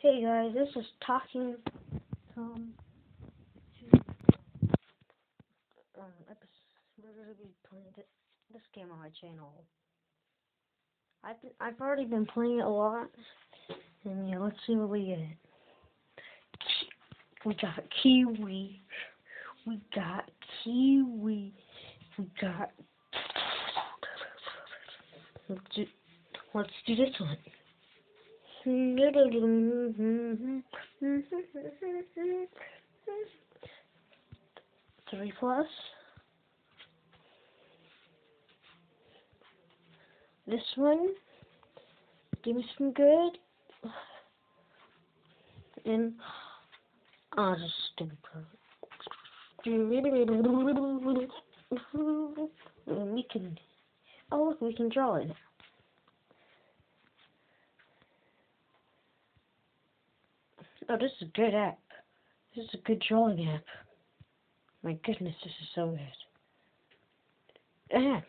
Hey guys, this is Talking Tom. Um, we're gonna be playing this, this game on my channel. I've been, I've already been playing it a lot, and yeah, let's see what we get. We got kiwi. We got kiwi. We got. Let's do, let's do this one. Three plus. This one. Give me some good. And ah, oh, just stupid. We can. Oh look, we can draw it. Oh, this is a good app. This is a good drawing app. My goodness, this is so good. Ah.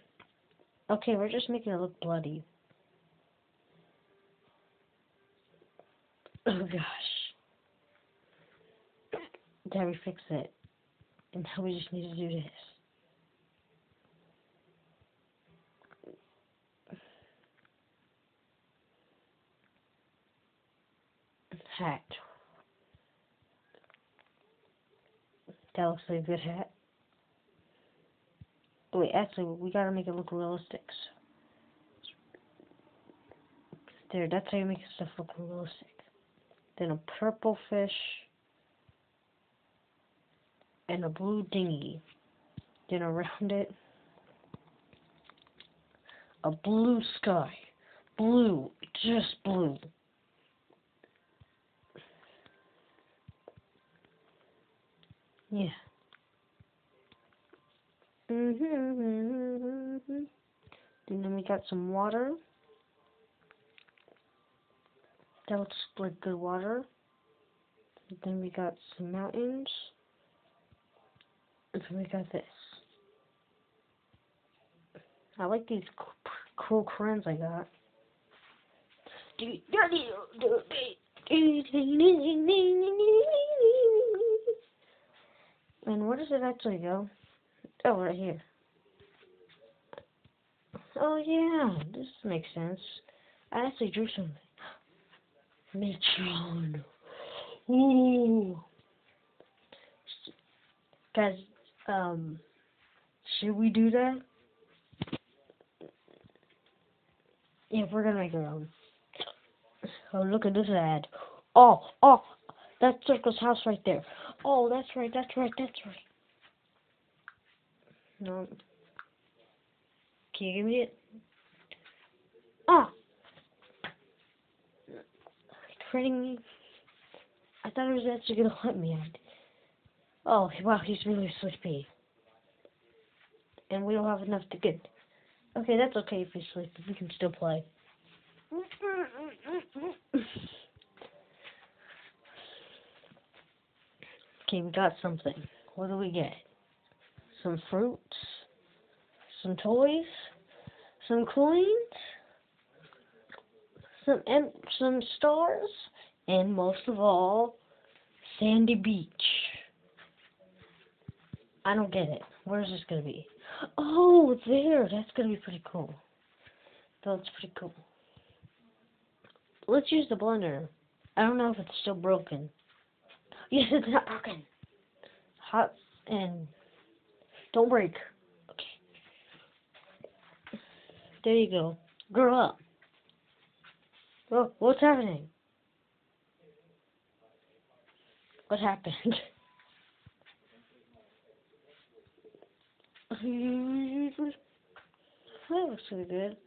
Okay, we're just making it look bloody. Oh gosh. Did we fix it? And now we just need to do this. Hat. Like a good hat. Wait, actually, we gotta make it look realistic. There, that's how you make stuff look realistic. Then a purple fish. And a blue dinghy. Then around it, a blue sky. Blue, just blue. Yeah. Mm-hmm, mm-hmm, mm-hmm. And then we got some water. That looks like good water. Then we got some mountains. And then we got this. I like these cool crayons I got. And where does it actually go? Oh, right here. Oh, yeah. This makes sense. I actually drew something. Metron. Ooh. Guys, um, should we do that? Yeah, we're gonna make our own. Oh, look at this ad. Oh, oh, that Circle's house right there. Oh, that's right, that's right, that's right. No. Can you give me it? Ah! Creating me. I thought it was actually gonna let me out. Oh, wow, he's really sleepy. And we don't have enough to get. Okay, that's okay if he's sleepy. We can still play. Okay, we got something. What do we get? Some fruits, some toys, some coins, some em some stars, and most of all, Sandy Beach. I don't get it. Where's this gonna be? Oh, there. That's gonna be pretty cool. That's pretty cool. Let's use the blender. I don't know if it's still broken. Yes, it's not broken. Hot and don't break. Okay. There you go. Grow up. Oh, what's happening? What happened? that looks pretty good.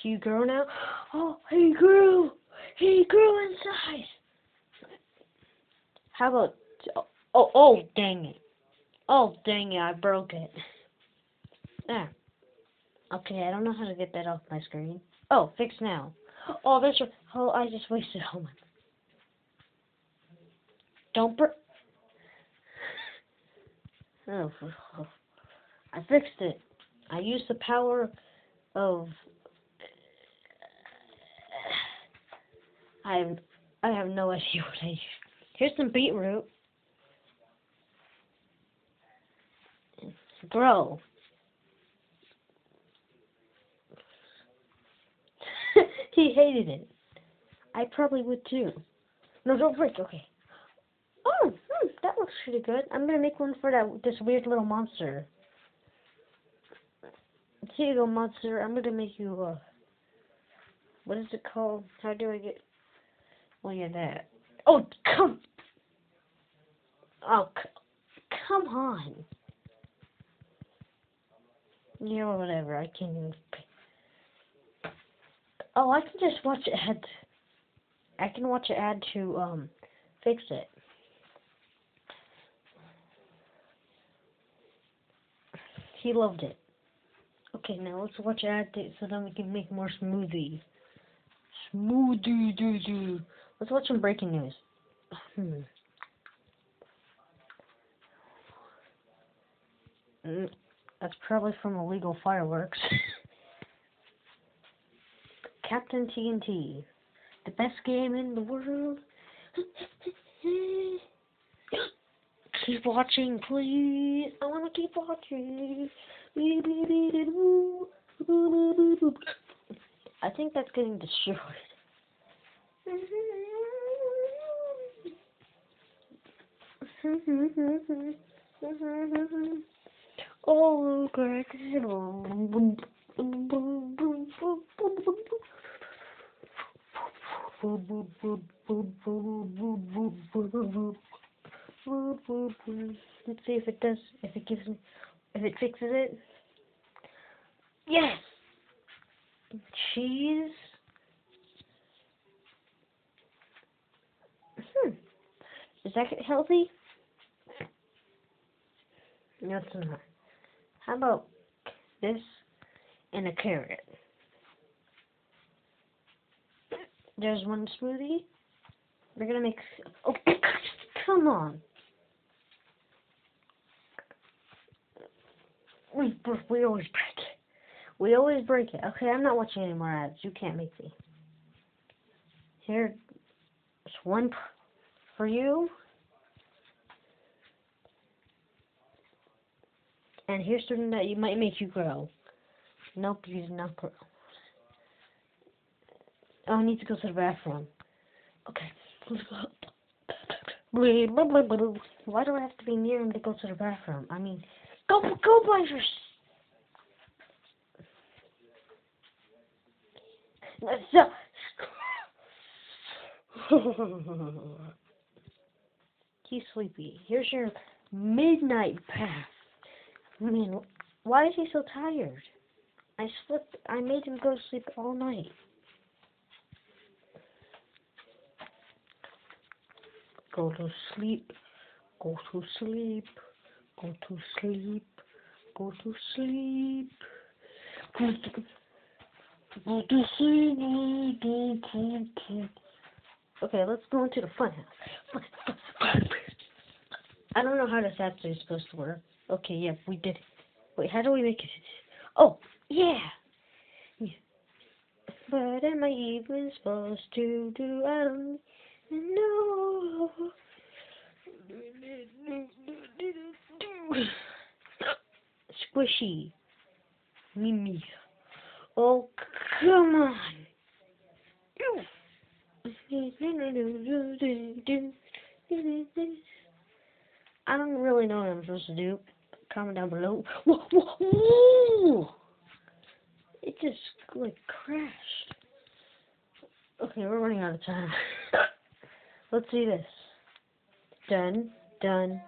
Can you grow now? Oh, he grew! He grew in size! How about oh oh dang it. Oh dang it, I broke it. There. Okay, I don't know how to get that off my screen. Oh, fix now. Oh, that's right. Oh, I just wasted all my. Don't break. Oh, oh, I fixed it. I used the power of. I have I have no idea what I use. Here's some beetroot. Grow. he hated it. I probably would too. No, don't break. Okay. Oh, hmm, that looks pretty good. I'm gonna make one for that this weird little monster. Here you go, monster. I'm gonna make you uh, what is it called? How do I get? Oh yeah, that. Oh come. Oh, come on. Yeah, whatever. I can. Oh, I can just watch it ad. I can watch an ad to um fix it. He loved it. Okay, now let's watch an ad so then we can make more smoothie. Smoothie, doo doo. Let's watch some breaking news. Hmm. Mm, that's probably from illegal fireworks. Captain TNT, the best game in the world. keep watching, please. I want to keep watching. I think that's getting destroyed. oh, Greg. Let's see if it does, if it gives me, if it fixes it. Yes! Cheese. Hmm. Is that healthy? No, it's not. How about this and a carrot? There's one smoothie. We're gonna make. Oh, come on. We we always break it. We always break it. Okay, I'm not watching any more ads. You can't make me. Here's one for you. And here's something that you might make you grow. Nope, you did not grow. Oh, I need to go to the bathroom. Okay, let's go. Why do I have to be near him to go to the bathroom? I mean, go, go, Blazers! He's sleepy. Here's your midnight path. I mean, why is he so tired? I slept. I made him go to sleep all night. Go to sleep. Go to sleep. Go to sleep. Go to sleep. Go to Go to sleep. Okay, let's go into the fun house. I don't know how this actually is supposed to work. Okay, yeah, we did it. Wait, how do we make it? Oh, yeah. yeah. What am I even supposed to do? I don't know. Squishy. Mimi. Oh, come on. I don't really know what I'm supposed to do. Comment down below. Whoa, whoa, whoa! It just like crashed. Okay, we're running out of time. Let's see this. Done, done.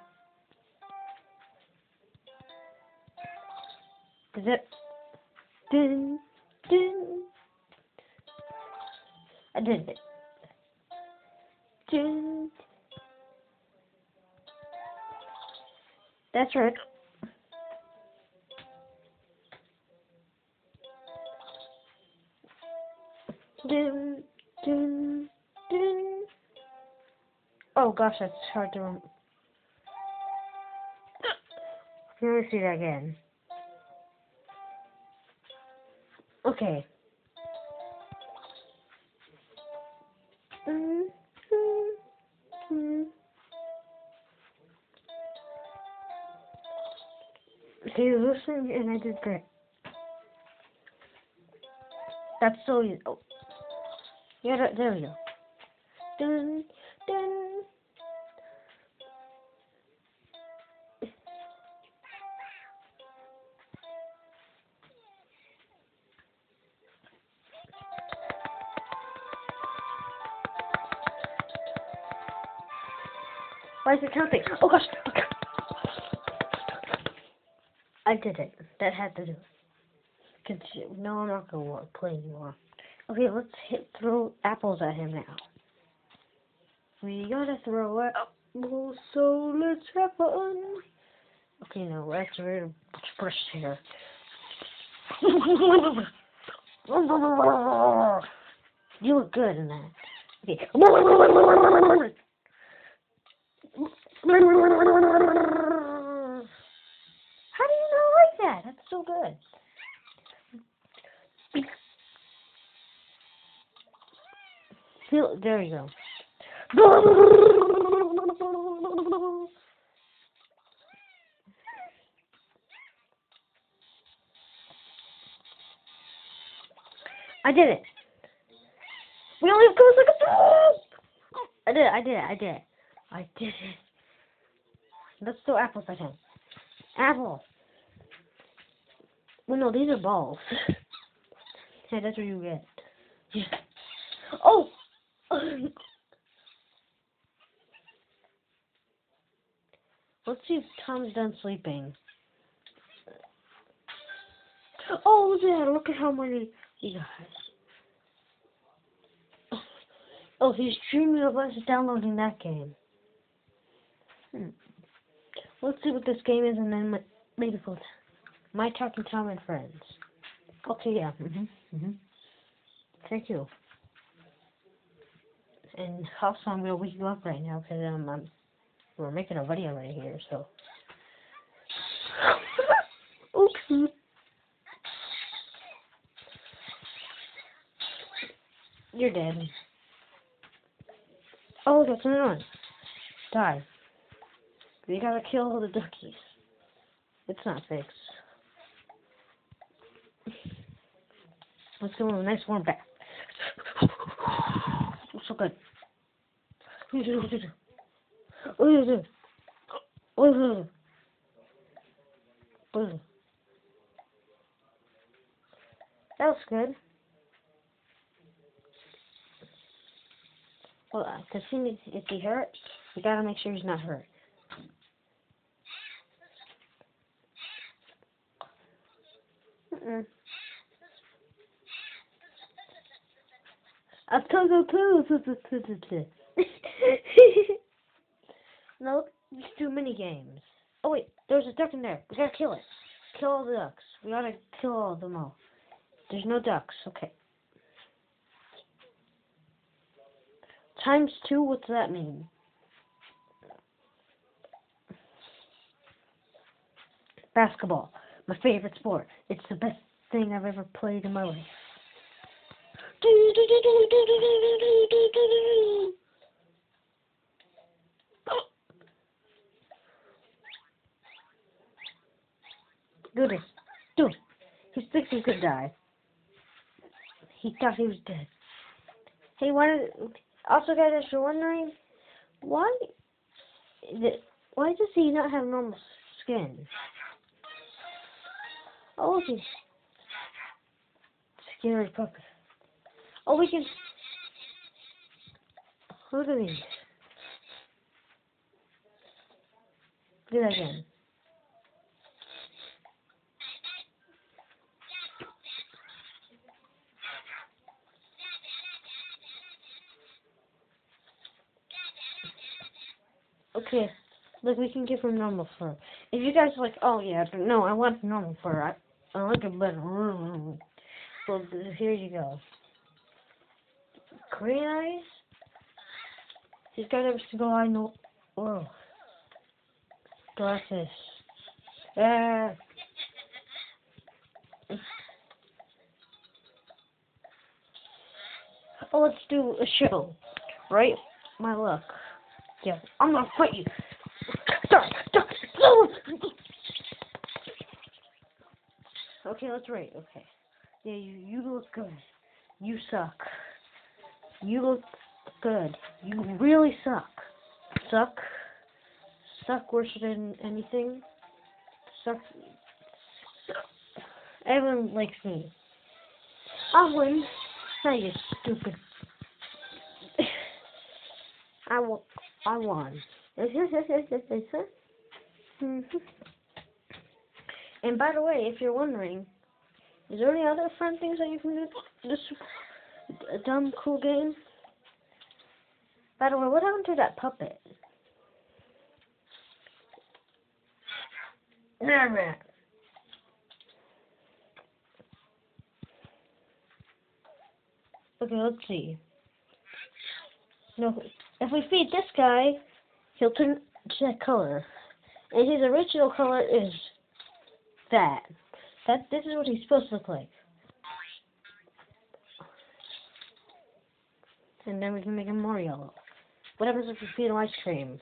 It? Dun, dun. I did it. Dun. That's right. Dun, dun, dun. Oh gosh, that's hard to. Let me see that again. Okay. Mm, mm, mm. Okay, listen, and I did great. That's so easy. Oh. Yeah, there we go. Dun. Why is it counting? Oh gosh! Okay. I did it. That had to do. Cause no, I'm not gonna play anymore. Okay, let's hit throw apples at him now. We gotta throw apples, so let's have fun. Okay, now let's read brush here. you look good in that. Okay. There you go. I did it. We only have goes like a seconds. I did it. I did it. I did it. I did it. Let's throw apples at him. Apple. Well, no, these are balls. hey, that's what you get. Yeah. Oh! Let's see if Tom's done sleeping. Oh, that. Look at how many he has. Oh, he's dreaming of us downloading that game. Hmm. Let's see what this game is and then maybe we'll... My Talking Tom and Friends. Okay, yeah. Mhm. Mhm. Thank you. And also, I'm gonna wake you up right now because um, I'm we're making a video right here, so. You're dead. Oh, that's another one. Die. We gotta kill all the duckies. It's not fixed. Let's go a nice warm bath. so good. That was good. Well, uh, cause he if he hurt, we gotta make sure he's not hurt. Mm-mm. A total poo. no, it's too many games. Oh wait, there's a duck in there. We gotta kill it. Kill all the ducks. We gotta kill all of them all. There's no ducks. Okay. Times two, What does that mean? Basketball. My favorite sport. It's the best thing I've ever played in my life. Goodness. Dude, he he could die. He thought he was dead. Hey, why did, also guys, if you're wondering, why, why does he not have normal skin? Oh, he's scary puppet. Oh, we can. Look at these. Do that again. Okay, look, we can give him normal fur. If you guys are like, oh yeah, no, I want normal fur. I, I like it better. Well, here you go. Green eyes? He's got every single eye no oh. Glasses. Oh, let's do a show. Right? My luck. Yeah, I'm gonna fight you. Okay, let's rate. Okay. Yeah, you you look good. You suck. You look good. You really suck. Suck. Suck worse than anything. Suck. Everyone likes me. I win. Hey, you stupid. I won. I won. Mm-hmm. and by the way, if you're wondering, is there any other fun things that you can do this dumb cool game? By the way, what happened to that puppet? Okay, let's see. No, if we feed this guy, he'll turn to that color. And his original color is that. That this is what he's supposed to look like. And then we can make him more yellow. What happens if we feed him ice cream?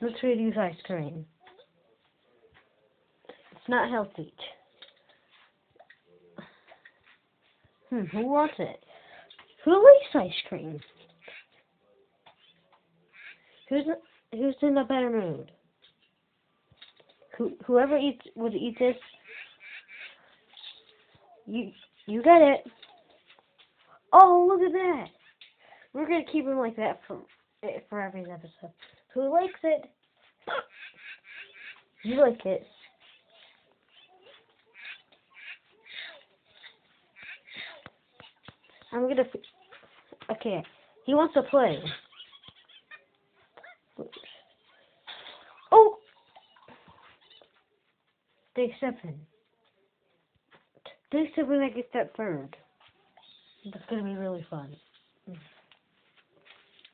Let's reduce ice cream. It's not healthy. Hmm, who wants it? Who likes ice cream? Who's who's in a better mood? Who whoever eats would eat this. You you get it. Oh look at that! We're gonna keep him like that for eh, for every episode. Who likes it? You like it. I'm gonna. Okay, he wants to play. Oh! Day seven. Day seven, I get that third. That's gonna be really fun.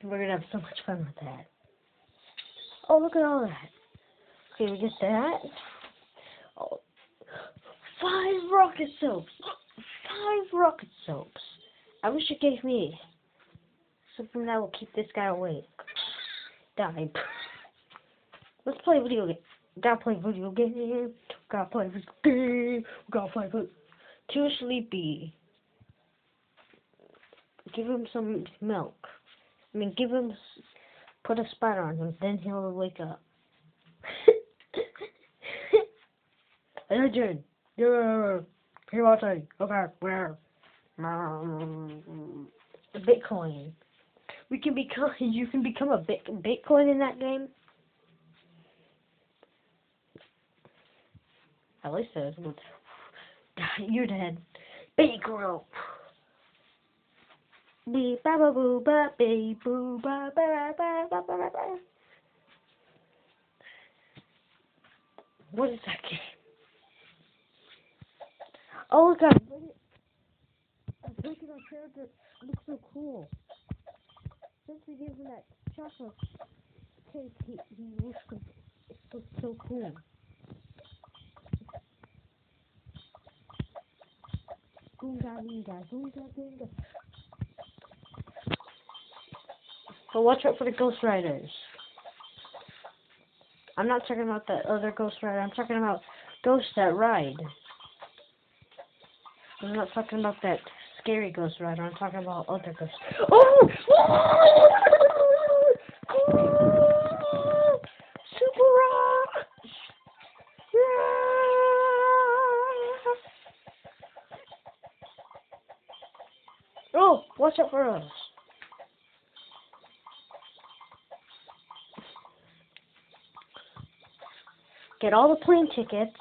We're gonna have so much fun with that. Oh, look at all that. Okay, we get that. Oh, five rocket soaps. Five rocket soaps. I wish it gave me something that will keep this guy awake. Die. Let's play video game. Gotta play video game. Gotta play video game. Gotta play video. Too sleepy. Give him some milk. I mean, give him, put a spider on him, then he'll wake up. Adrian, you're here watching. Okay, where? Bitcoin. We can become. You can become a bit Bitcoin in that game. At least there's one. You're dead. Big rope. Beep ba ba boo ba beep boo ba ba ba ba ba ba. What is that game? Oh god, look at look at our character looks so cool. Since we gave him that chocolate cake, he, he so, so cool. Goonga goonga goonga goonga. But watch out for the Ghost Riders. I'm not talking about that other Ghost Rider. I'm talking about ghosts that ride. I'm not talking about that scary Ghost Rider. I'm talking about other ghosts. Oh! Super Rock! Yeah! Oh, watch out for us. Get all the plane tickets.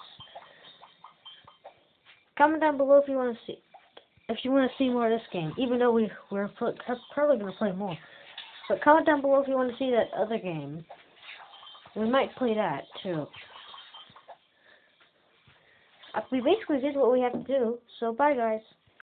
Comment down below if you want to see if you want to see more of this game. Even though we we're probably going to play more. But comment down below if you want to see that other game. We might play that too. Uh, we basically did what we had to do. So bye guys.